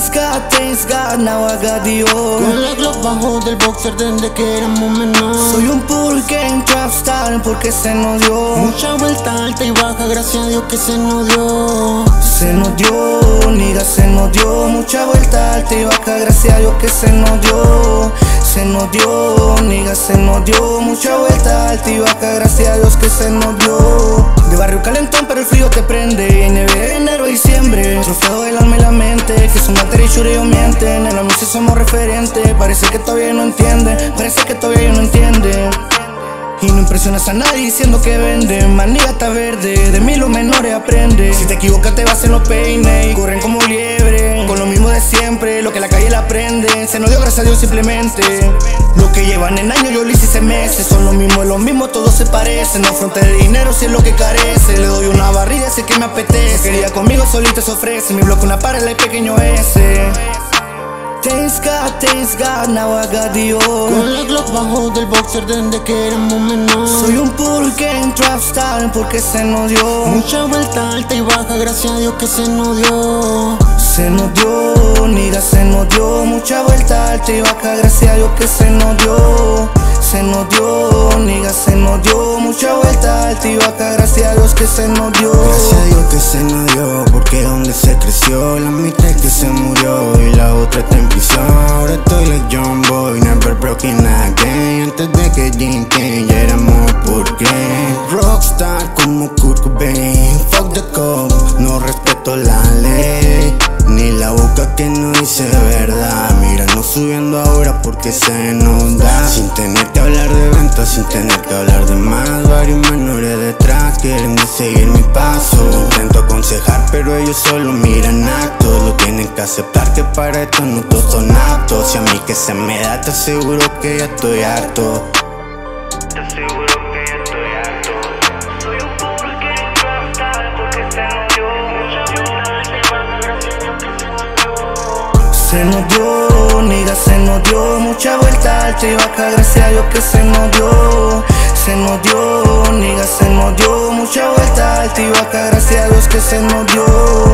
Thanks God, thanks God, now I got the. Con la glock bajo del boxer desde que éramos menores Soy un poor game trap star porque se nos dio. Mucha vuelta alta y baja, gracias a Dios que se nos dio Se nos dio, niga, se nos dio. Mucha vuelta alta y baja, gracias a Dios que se nos dio. Se nos dio, niga, se nos dio. Mucha vuelta alta y baja, gracias a Dios que se nos dio. De barrio calentón, pero el frío te prende. Nieve de enero a diciembre. Trofeo del alma y la mente. Que son alter y chureo mienten. En la música somos referentes. Parece que todavía no entiende. Parece que todavía no entiende. Y no impresionas a nadie diciendo que vende Manía está verde, de mí los menores aprende Si te equivocas te vas en los peines Y corren como liebre Con lo mismo de siempre, lo que la Se nos dio gracias a Dios simplemente. Lo que llevan en años yo lo hice hace meses. Son lo mismo, lo mismo, todos se parecen No afronte de dinero si es lo que carece. Le doy una barriga si es que me apetece. Quería conmigo solito se ofrece. Mi bloque una pared el pequeño ese Thanks God, thanks God, now I got the oil. Con la glock bajo del boxer desde que éramos menores Soy un poor game trap star porque se nos dio. Mucha vuelta alta y baja, gracias a Dios que se nos dio. Se nos dio, gracias a Dios que se nos dio. Se nos dio, niga, se nos dio. Mucha vuelta alta y baja, gracias a Dios que se nos dio. Gracias a Dios que se nos dio, porque donde se creció, la mitad es que se murió y la otra está en prisión. Ahora estoy like John Boy, never broken again. Antes de que Jim Kane ya éramos porque Rockstar como Kurt Cobain, fuck the cop, porque se nos da Sin tener que hablar de ventas, sin tener que hablar de más. Varios menores detrás quieren seguir mi paso. Intento aconsejar pero ellos solo miran actos. Lo tienen que aceptar que para esto no todos son aptos. Y a mí que se me da te aseguro que ya estoy harto. Te aseguro que ya estoy harto. Soy un pobre que porque se que se nos dio. Se nos dio. Mucha vuelta y baja, gracias a Dios que se nos dio. Se nos dio, niga, se nos dio. Mucha vuelta y baja, gracias a Dios que se nos dio.